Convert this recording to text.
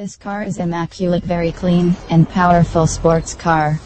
This car is immaculate very clean and powerful sports car.